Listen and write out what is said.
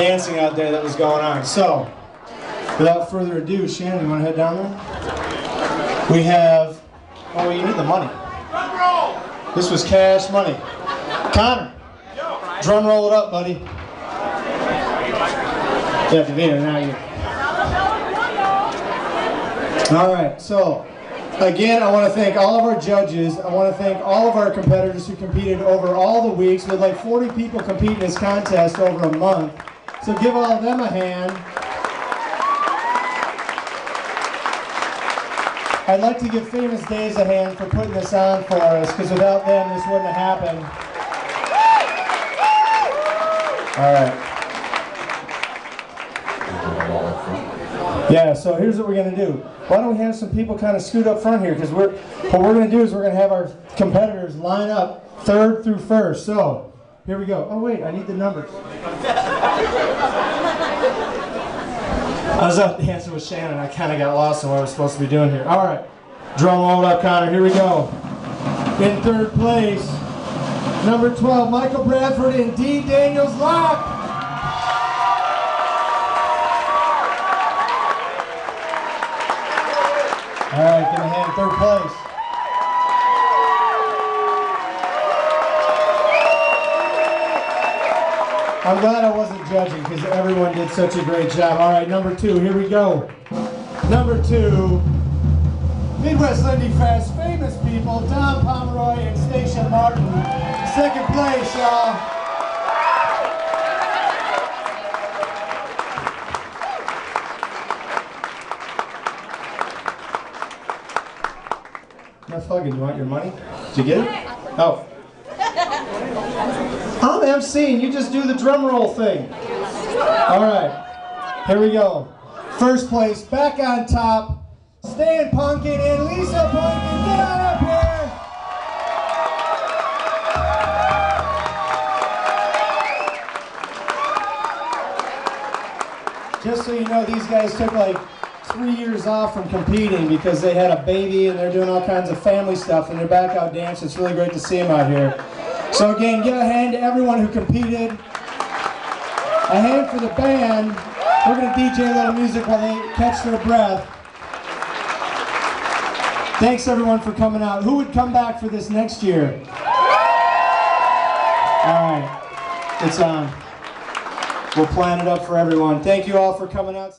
dancing out there that was going on. So, without further ado, Shannon, you want to head down there? We have, oh, you need the money. Drum roll! This was cash money. Connor, drum roll it up, buddy. Yeah, Davina, now you. All right, so again, I want to thank all of our judges. I want to thank all of our competitors who competed over all the weeks. We had like 40 people compete in this contest over a month. So give all of them a hand. I'd like to give Famous Dave's a hand for putting this on for us, because without them, this wouldn't have happened. All right. Yeah, so here's what we're gonna do. Why don't we have some people kind of scoot up front here? Because we're what we're gonna do is we're gonna have our competitors line up third through first. So here we go. Oh wait, I need the numbers. I was up dancing with Shannon. I kind of got lost in what I was supposed to be doing here. All right, drum roll up, Connor. Here we go. In third place, number 12, Michael Brafford and Dee Daniels Locke. All right, give a hand, third place. I'm glad I wasn't judging because everyone did such a great job. All right, number two, here we go. Number two, Midwest Lindy Fest, famous people, Dom Pomeroy and Stacia Martin. Second place, y'all. Fucking, you want your money? Did you get it? Oh. I'm emceeing, you just do the drum roll thing. All right, here we go. First place, back on top, Stan Ponkin and Lisa Ponkin. Get on up here. Just so you know, these guys took like three years off from competing because they had a baby and they're doing all kinds of family stuff and they're back out dancing. It's really great to see them out here. So again, give a hand to everyone who competed. A hand for the band. We're going to DJ a little music while they catch their breath. Thanks everyone for coming out. Who would come back for this next year? All right, it's on. We'll plan it up for everyone. Thank you all for coming out.